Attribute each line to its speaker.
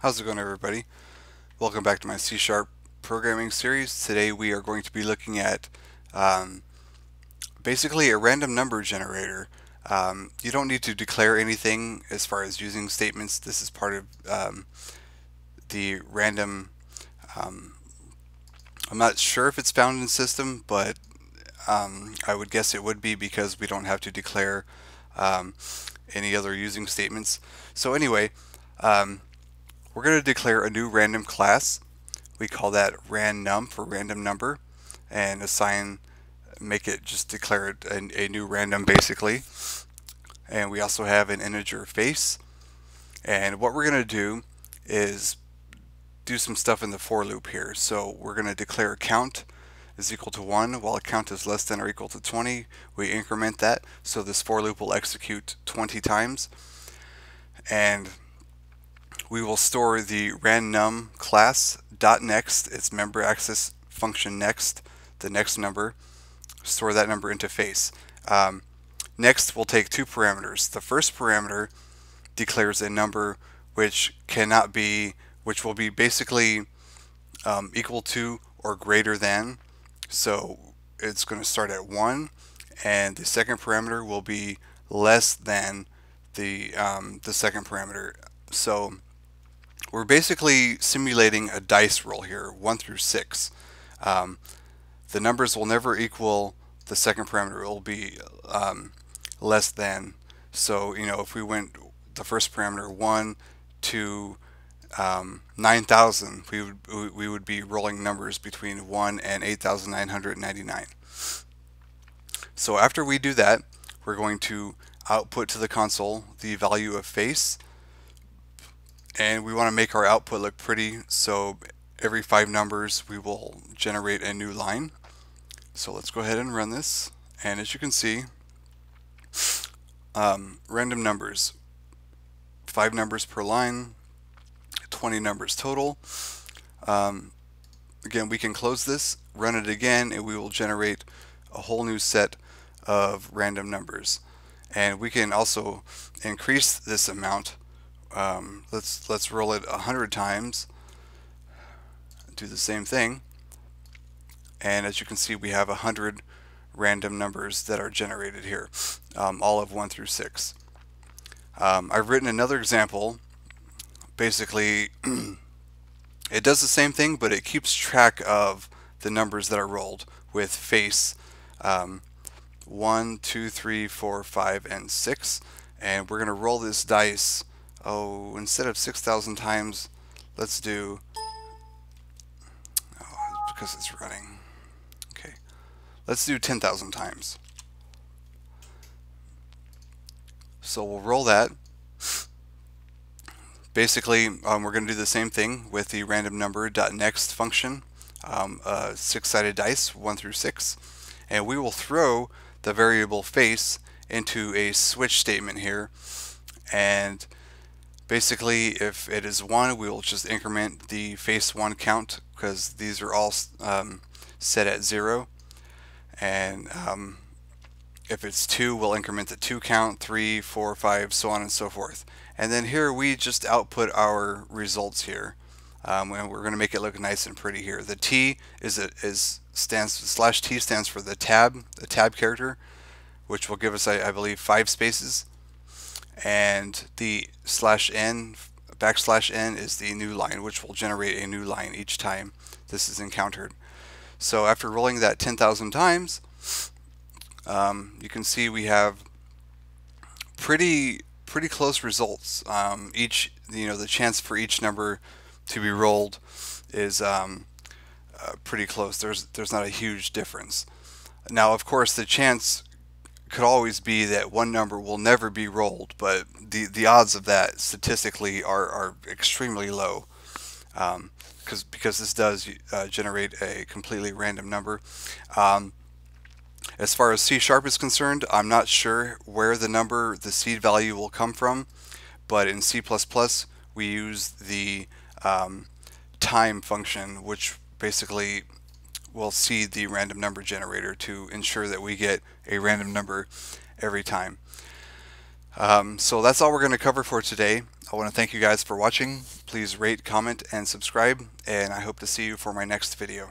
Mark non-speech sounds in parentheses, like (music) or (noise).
Speaker 1: How's it going everybody? Welcome back to my C-Sharp programming series. Today we are going to be looking at um, basically a random number generator. Um, you don't need to declare anything as far as using statements. This is part of um, the random um, I'm not sure if it's found in system but um, I would guess it would be because we don't have to declare um, any other using statements. So anyway, we're going to declare a new random class. We call that random for random number and assign, make it just declare a, a new random basically. And we also have an integer face. And what we're going to do is do some stuff in the for loop here. So we're going to declare count is equal to 1 while count is less than or equal to 20 we increment that so this for loop will execute 20 times and we will store the random class dot next its member access function next the next number store that number into face. Um, next we'll take two parameters. The first parameter declares a number which cannot be which will be basically um, equal to or greater than. So it's going to start at 1 and the second parameter will be less than the, um, the second parameter. So we're basically simulating a dice roll here, 1 through 6. Um, the numbers will never equal the second parameter. It will be um, less than. So, you know, if we went the first parameter 1 to um, 9,000, we would, we would be rolling numbers between 1 and 8,999. So after we do that, we're going to output to the console the value of face. And we want to make our output look pretty, so every five numbers we will generate a new line. So let's go ahead and run this. And as you can see, um, random numbers, five numbers per line, 20 numbers total. Um, again, we can close this, run it again, and we will generate a whole new set of random numbers. And we can also increase this amount. Um, let's let's roll it a hundred times. Do the same thing. And as you can see, we have a hundred random numbers that are generated here, um, all of one through six. Um, I've written another example basically (clears throat) it does the same thing but it keeps track of the numbers that are rolled with face um, 1, 2, 3, 4, 5, and 6 and we're going to roll this dice oh instead of 6,000 times let's do oh, because it's running. Okay. Let's do 10,000 times. So we'll roll that. Basically, um, we're going to do the same thing with the random number next function, um, six-sided dice, one through six, and we will throw the variable face into a switch statement here, and basically if it is one, we will just increment the face one count because these are all um, set at zero, and um, if it's two, we'll increment the two count, three, four, five, so on and so forth. And then here we just output our results here. Um, and we're going to make it look nice and pretty here. The T is a, is stands slash T stands for the tab, the tab character, which will give us, I, I believe, five spaces. And the slash N, backslash N is the new line, which will generate a new line each time this is encountered. So after rolling that 10,000 times, um, you can see we have pretty pretty close results. Um, each, you know, the chance for each number to be rolled is um, uh, pretty close. There's there's not a huge difference. Now, of course, the chance could always be that one number will never be rolled, but the the odds of that statistically are are extremely low. Um, because because this does uh, generate a completely random number. Um, as far as C sharp is concerned, I'm not sure where the number, the seed value will come from, but in C++ we use the um, time function, which basically will seed the random number generator to ensure that we get a random number every time. Um, so that's all we're going to cover for today. I want to thank you guys for watching. Please rate, comment, and subscribe, and I hope to see you for my next video.